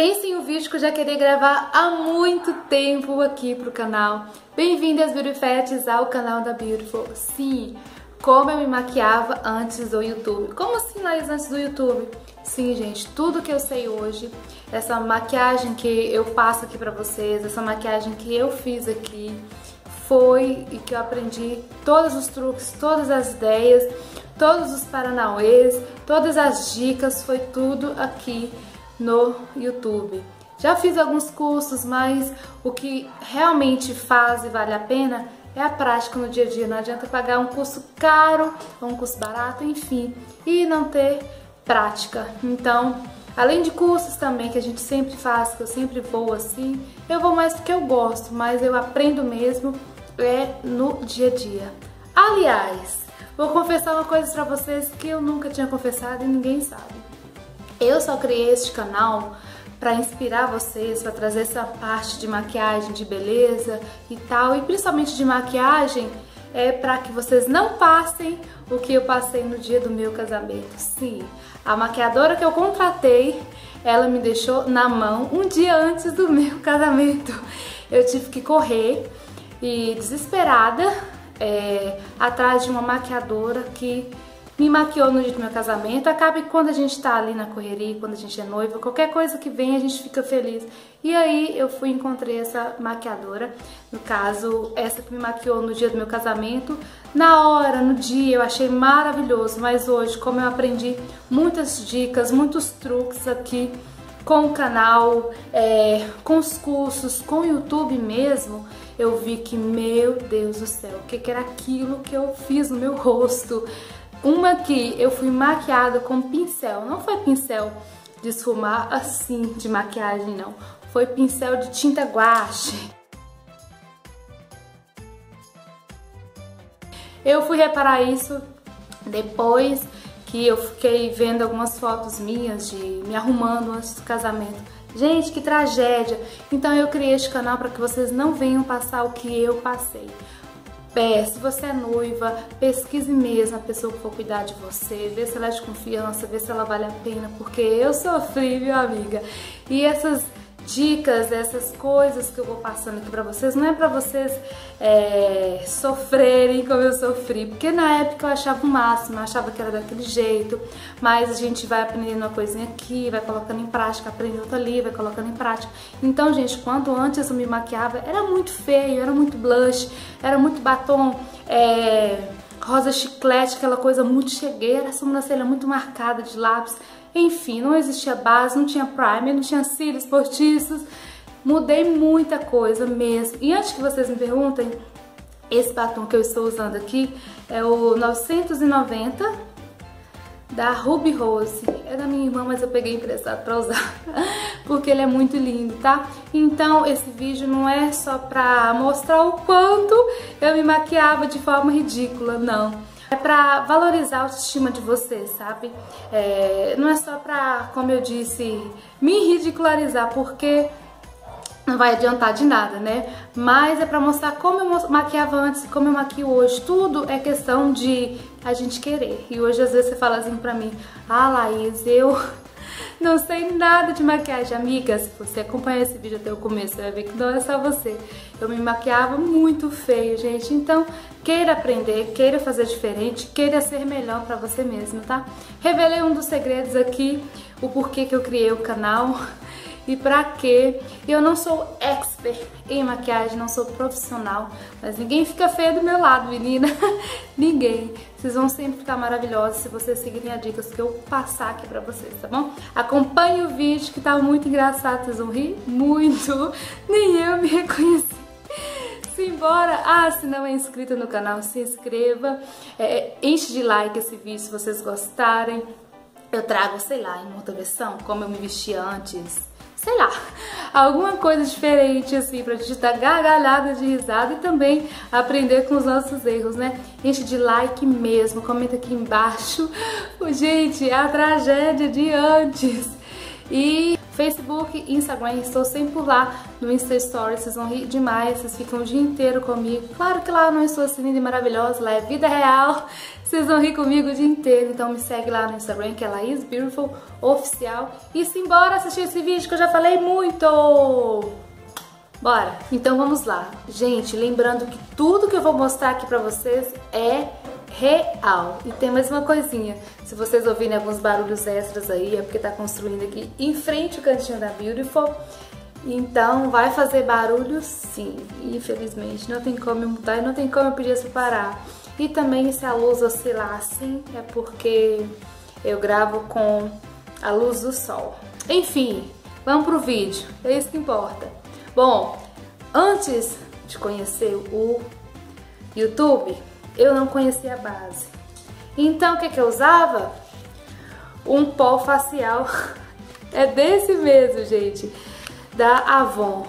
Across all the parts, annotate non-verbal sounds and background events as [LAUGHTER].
Pensem o vídeo que eu já queria gravar há muito tempo aqui pro canal. Bem-vindas, Beautyfetes, ao canal da Beautiful. Sim, como eu me maquiava antes do YouTube. Como assim, Laís, antes do YouTube? Sim, gente, tudo que eu sei hoje, essa maquiagem que eu passo aqui pra vocês, essa maquiagem que eu fiz aqui, foi e que eu aprendi todos os truques, todas as ideias, todos os paranauês, todas as dicas, foi tudo aqui no YouTube. Já fiz alguns cursos, mas o que realmente faz e vale a pena é a prática no dia a dia. Não adianta pagar um curso caro ou um curso barato, enfim, e não ter prática. Então, além de cursos também que a gente sempre faz, que eu sempre vou assim, eu vou mais porque eu gosto, mas eu aprendo mesmo é no dia a dia. Aliás, vou confessar uma coisa para vocês que eu nunca tinha confessado e ninguém sabe. Eu só criei este canal para inspirar vocês, para trazer essa parte de maquiagem, de beleza e tal, e principalmente de maquiagem, é para que vocês não passem o que eu passei no dia do meu casamento. Sim, a maquiadora que eu contratei, ela me deixou na mão um dia antes do meu [LAUGHS] casamento. Eu tive que correr e desesperada é, atrás de uma maquiadora que me maquiou no dia do meu casamento. Acaba que quando a gente tá ali na correria, quando a gente é noiva, qualquer coisa que vem a gente fica feliz. E aí eu fui encontrei essa maquiadora, no caso, essa que me maquiou no dia do meu casamento. Na hora, no dia, eu achei maravilhoso, mas hoje, como eu aprendi muitas dicas, muitos truques aqui com o canal, é, com os cursos, com o YouTube mesmo, eu vi que, meu Deus do céu, o que, que era aquilo que eu fiz no meu rosto? Uma que eu fui maquiada com pincel, não foi pincel de esfumar assim de maquiagem não, foi pincel de tinta guache. Eu fui reparar isso depois que eu fiquei vendo algumas fotos minhas de me arrumando antes do casamento. Gente, que tragédia! Então eu criei este canal para que vocês não venham passar o que eu passei. É, se você é noiva, pesquise mesmo a pessoa que for cuidar de você, vê se ela é de confiança, vê se ela vale a pena, porque eu sofri, viu, amiga? E essas dicas, essas coisas que eu vou passando aqui pra vocês, não é pra vocês é, sofrerem como eu sofri, porque na época eu achava o máximo, eu achava que era daquele jeito, mas a gente vai aprendendo uma coisinha aqui, vai colocando em prática, aprende outra ali, vai colocando em prática. Então, gente, quando antes eu me maquiava, era muito feio, era muito blush, era muito batom, é, rosa chiclete, aquela coisa muito chegueira, a sobrancelha muito marcada de lápis, enfim, não existia base, não tinha primer, não tinha cílios postiços. Mudei muita coisa mesmo. E antes que vocês me perguntem, esse batom que eu estou usando aqui é o 990 da Ruby Rose. É da minha irmã, mas eu peguei emprestado pra usar, [LAUGHS] porque ele é muito lindo, tá? Então, esse vídeo não é só pra mostrar o quanto eu me maquiava de forma ridícula, não. É pra valorizar a autoestima de você, sabe? É, não é só pra, como eu disse, me ridicularizar, porque não vai adiantar de nada, né? Mas é pra mostrar como eu maquiava antes e como eu maquio hoje. Tudo é questão de a gente querer. E hoje às vezes você fala assim pra mim, ah Laís, eu [LAUGHS] não sei nada de maquiagem. Amiga, se você acompanhar esse vídeo até o começo, você vai ver que não é só você. Eu me maquiava muito feio, gente. Então, queira aprender, queira fazer diferente, queira ser melhor pra você mesmo, tá? Revelei um dos segredos aqui, o porquê que eu criei o canal e pra quê. Eu não sou expert em maquiagem, não sou profissional, mas ninguém fica feio do meu lado, menina. [LAUGHS] ninguém. Vocês vão sempre ficar maravilhosos se vocês seguirem as dicas que eu passar aqui pra vocês, tá bom? Acompanhe o vídeo que tá muito engraçado, vocês vão rir muito. [LAUGHS] Nem eu me reconheci. Simbora! Ah, se não é inscrito no canal, se inscreva. É, enche de like esse vídeo se vocês gostarem. Eu trago, sei lá, em outra versão, como eu me vestia antes sei lá, alguma coisa diferente assim pra gente dar gargalhada de risada e também aprender com os nossos erros, né? Enche de like mesmo, comenta aqui embaixo. Gente, a tragédia de antes. E Facebook, Instagram, estou sempre por lá no Insta Stories, vocês vão rir demais, vocês ficam o dia inteiro comigo. Claro que lá eu não estou assim linda e maravilhosa, lá é vida real, [LAUGHS] vocês vão rir comigo o dia inteiro, então me segue lá no Instagram que é Laís Beautiful Oficial. E simbora assistir esse vídeo que eu já falei muito! Bora! Então vamos lá. Gente, lembrando que tudo que eu vou mostrar aqui pra vocês é real. E tem mais uma coisinha, se vocês ouvirem alguns barulhos extras aí, é porque tá construindo aqui em frente o cantinho da Beautiful. Então vai fazer barulho sim, infelizmente, não tem como mudar e não tem como eu pedir isso parar. E também se a luz oscilar assim, é porque eu gravo com a luz do sol. Enfim, vamos pro vídeo, é isso que importa. Bom, antes de conhecer o YouTube, eu não conhecia a base. Então o que, que eu usava? Um pó facial. [LAUGHS] É desse mesmo, gente. Da Avon.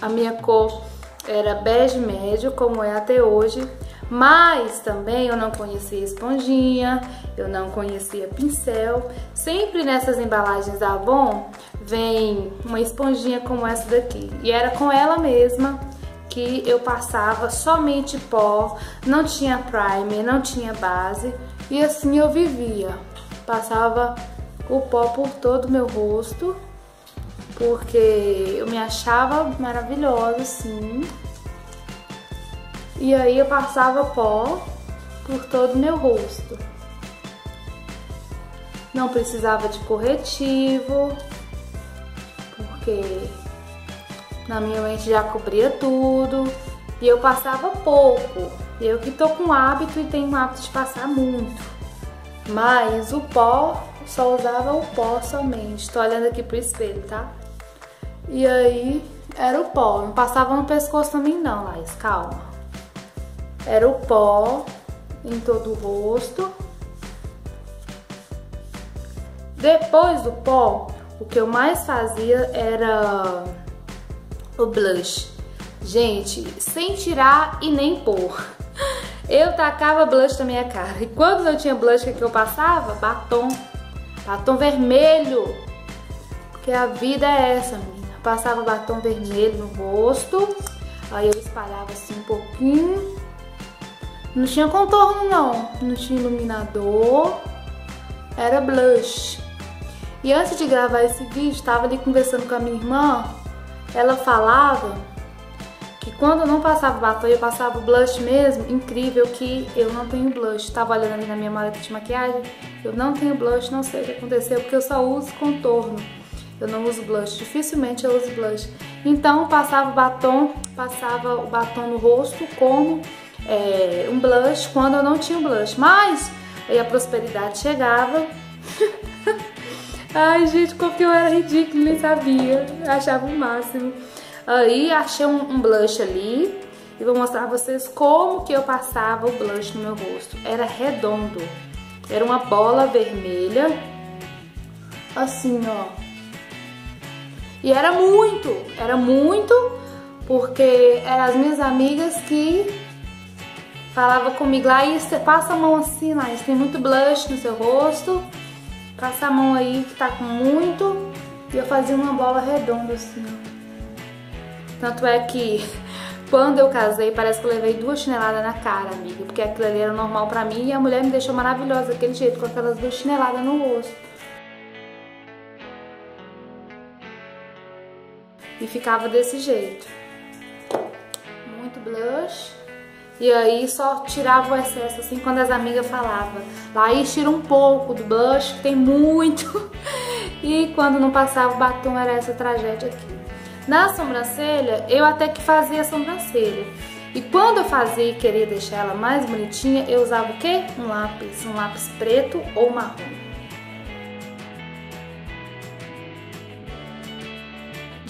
A minha cor era bege médio, como é até hoje. Mas também eu não conhecia esponjinha, eu não conhecia pincel. Sempre nessas embalagens da Avon vem uma esponjinha como essa daqui. E era com ela mesma que eu passava somente pó, não tinha primer, não tinha base e assim eu vivia. Passava o pó por todo o meu rosto, porque eu me achava maravilhosa assim. E aí eu passava pó por todo o meu rosto. Não precisava de corretivo, porque na minha mente já cobria tudo e eu passava pouco. Eu que tô com hábito e tenho hábito de passar muito. Mas o pó, só usava o pó somente. Tô olhando aqui pro espelho, tá? E aí era o pó. Não passava no pescoço também não, Laís, calma. Era o pó em todo o rosto. Depois do pó, o que eu mais fazia era o blush. Gente, sem tirar e nem pôr. Eu tacava blush na minha cara. E quando não tinha blush, o que eu passava? Batom. Batom vermelho. Porque a vida é essa, menina. Passava batom vermelho no rosto. Aí eu espalhava assim um pouquinho. Não tinha contorno não. Não tinha iluminador. Era blush. E antes de gravar esse vídeo, estava ali conversando com a minha irmã ela falava que quando eu não passava batom, eu passava blush mesmo, incrível que eu não tenho blush. Tava olhando ali na minha maleta de maquiagem, eu não tenho blush, não sei o que aconteceu, porque eu só uso contorno. Eu não uso blush, dificilmente eu uso blush. Então, passava o batom, passava o batom no rosto como é, um blush quando eu não tinha blush. Mas, aí a prosperidade chegava... Ai, gente, como que eu era ridícula, nem sabia. Achava o máximo. Aí achei um, um blush ali e vou mostrar a vocês como que eu passava o blush no meu rosto. Era redondo. Era uma bola vermelha. Assim, ó. E era muito, era muito, porque eram as minhas amigas que falavam comigo, lá, passa a mão assim, lá, tem muito blush no seu rosto. Passa a mão aí que tá com muito. E eu fazia uma bola redonda assim, ó. Tanto é que [LAUGHS] quando eu casei, parece que eu levei duas chineladas na cara, amiga. Porque aquilo ali era normal pra mim e a mulher me deixou maravilhosa daquele jeito, com aquelas duas chineladas no rosto. E ficava desse jeito. Muito blush. E aí só tirava o excesso, assim, quando as amigas falavam. Laís, tira um pouco do blush, que tem muito. [LAUGHS] e quando não passava o batom, era essa tragédia aqui. Na sobrancelha, eu até que fazia a sobrancelha. E quando eu fazia e queria deixar ela mais bonitinha, eu usava o quê? Um lápis, um lápis preto ou marrom.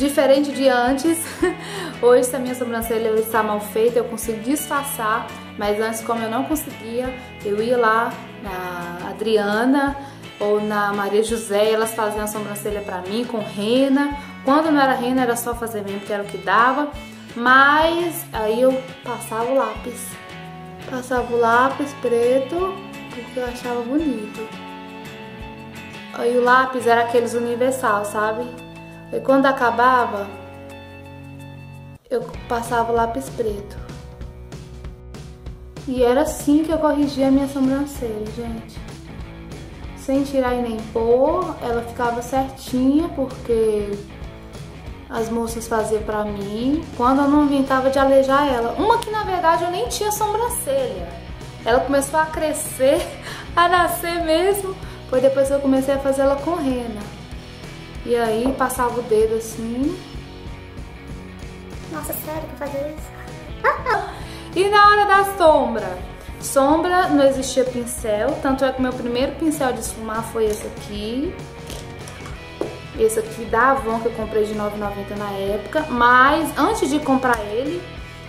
Diferente de antes, [LAUGHS] hoje se a minha sobrancelha está mal feita, eu consigo disfarçar, mas antes como eu não conseguia, eu ia lá na Adriana ou na Maria José, elas faziam a sobrancelha para mim com rena. Quando não era rena, era só fazer mesmo, que era o que dava. Mas aí eu passava o lápis. Passava o lápis preto, porque eu achava bonito. Aí o lápis era aqueles universal, sabe? E quando acabava, eu passava o lápis preto. E era assim que eu corrigia a minha sobrancelha, gente. Sem tirar e nem pôr, ela ficava certinha, porque as moças faziam pra mim, quando eu não inventava de alejar ela. Uma que na verdade eu nem tinha sobrancelha. Ela começou a crescer, [LAUGHS] a nascer mesmo, foi depois que eu comecei a fazer ela com rena. E aí passava o dedo assim. Nossa, sério que eu fazia isso? [LAUGHS] e na hora da sombra? Sombra não existia pincel, tanto é que meu primeiro pincel de esfumar foi esse aqui. Esse aqui da Avon que eu comprei de 9,90 na época. Mas antes de comprar ele,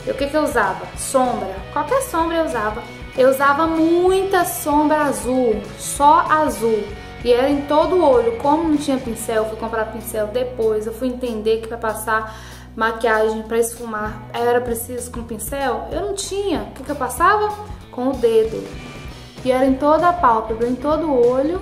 o que, que eu usava? Sombra. Qualquer sombra eu usava. Eu usava muita sombra azul, só azul. E era em todo o olho. Como não tinha pincel, eu fui comprar pincel depois. Eu fui entender que para passar maquiagem para esfumar era preciso com pincel. Eu não tinha. O que, que eu passava? Com o dedo. E era em toda a pálpebra, em todo o olho.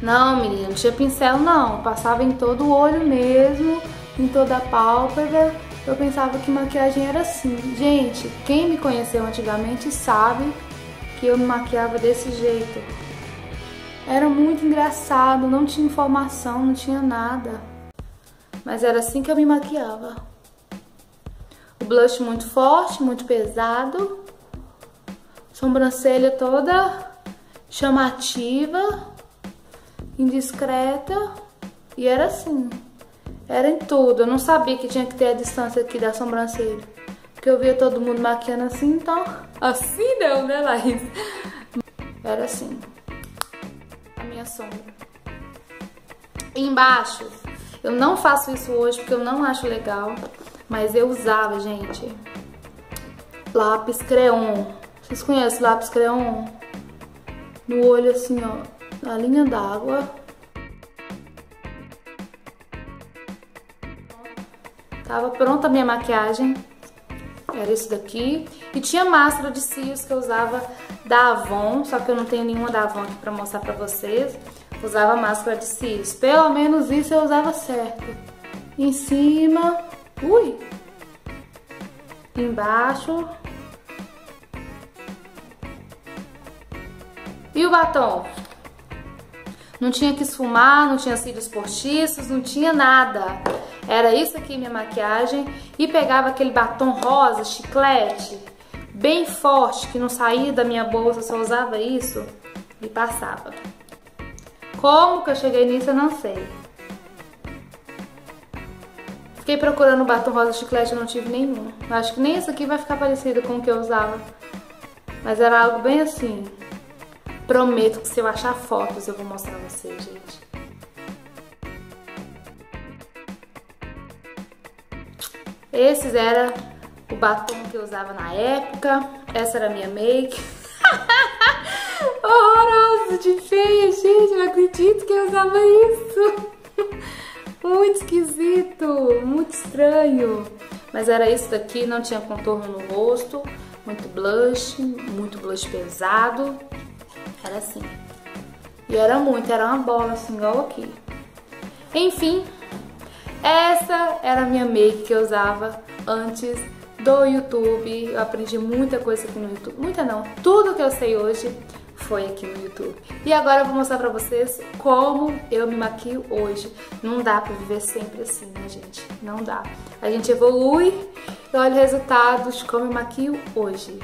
Não, menina, não tinha pincel não. Passava em todo o olho mesmo, em toda a pálpebra. Eu pensava que maquiagem era assim. Gente, quem me conheceu antigamente sabe que eu me maquiava desse jeito. Era muito engraçado, não tinha informação, não tinha nada. Mas era assim que eu me maquiava. O blush muito forte, muito pesado. Sobrancelha toda chamativa indiscreta e era assim. Era em tudo. Eu não sabia que tinha que ter a distância aqui da sobrancelha. Porque eu via todo mundo maquiando assim, então... Assim não, né, Laís? Era assim. A minha sombra. embaixo, eu não faço isso hoje porque eu não acho legal. Mas eu usava, gente, lápis creon. Vocês conhecem lápis creon? No olho assim, ó na linha d'água. Tava pronta a minha maquiagem. Era isso daqui. E tinha máscara de cílios que eu usava da Avon, só que eu não tenho nenhuma da Avon aqui pra mostrar pra vocês. Usava máscara de cílios. Pelo menos isso eu usava certo. Em cima... Ui! Embaixo... E o batom? Não tinha que esfumar, não tinha cílios postiços, não tinha nada. Era isso aqui minha maquiagem e pegava aquele batom rosa, chiclete, bem forte, que não saía da minha bolsa, só usava isso e passava. Como que eu cheguei nisso eu não sei. Fiquei procurando batom rosa chiclete, eu não tive nenhum. Acho que nem esse aqui vai ficar parecido com o que eu usava. Mas era algo bem assim. Prometo que se eu achar fotos eu vou mostrar pra vocês, gente. Esses era o batom que eu usava na época. Essa era a minha make. [LAUGHS] Horroroso de feia, gente. Não acredito que eu usava isso. [LAUGHS] muito esquisito, muito estranho. Mas era isso daqui, não tinha contorno no rosto. Muito blush, muito blush pesado. Era assim. E era muito, era uma bola assim, igual aqui. Enfim, essa era a minha make que eu usava antes do YouTube. Eu aprendi muita coisa aqui no YouTube. Muita não, tudo que eu sei hoje foi aqui no YouTube. E agora eu vou mostrar pra vocês como eu me maquio hoje. Não dá pra viver sempre assim, né, gente? Não dá. A gente evolui e olha o resultado de como eu maquio hoje.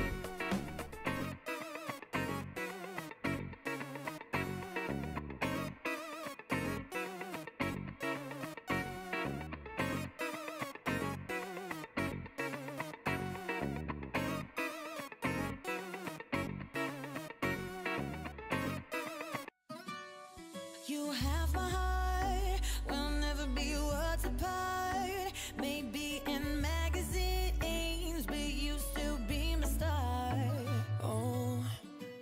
You have my heart, we'll never be worlds apart. Maybe in magazines, but you still be my star. Oh,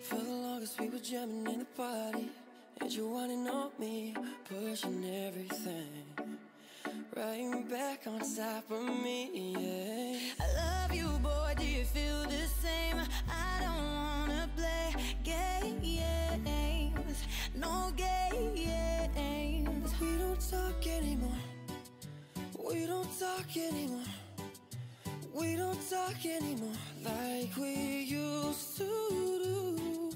for the longest we were jamming in the party. And you wanna know me, pushing everything. Right back on top of me, yeah. anymore. We don't talk anymore Like we used to do.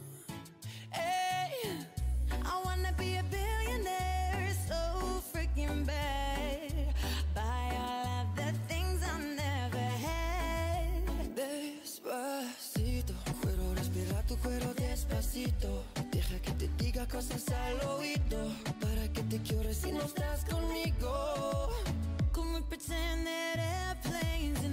Hey. I wanna be a billionaire So freaking bad. Buy all of the things I never had. Despacito Quiero respirar tu cuero despacito. Deja que te diga cosas al oído Para que te quiero si no estás conmigo. Pretend that airplanes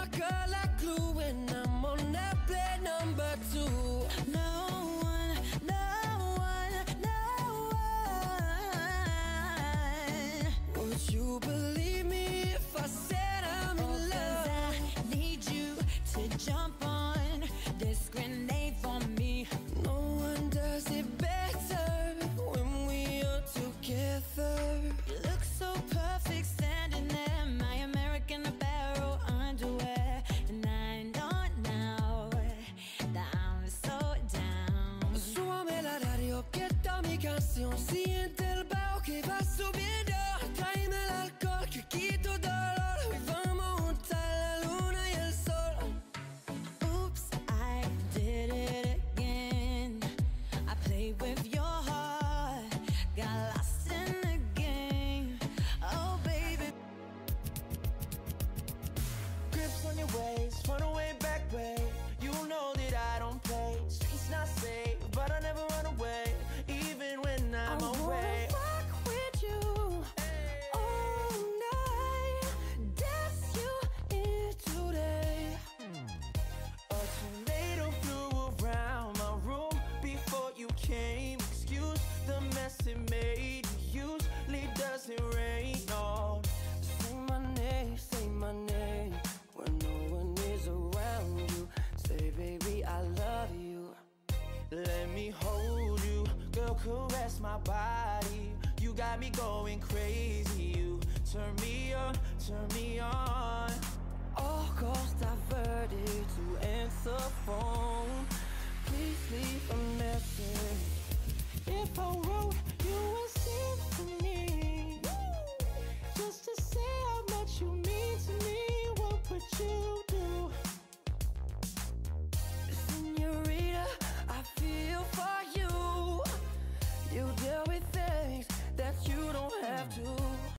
my girl like glue when I'm on that play number two. caress my body. You got me going crazy. You turn me on, turn me on. All diverted to answer phone. Please leave a message. If I wrote you a symphony Just to say You deal with things that you don't have to.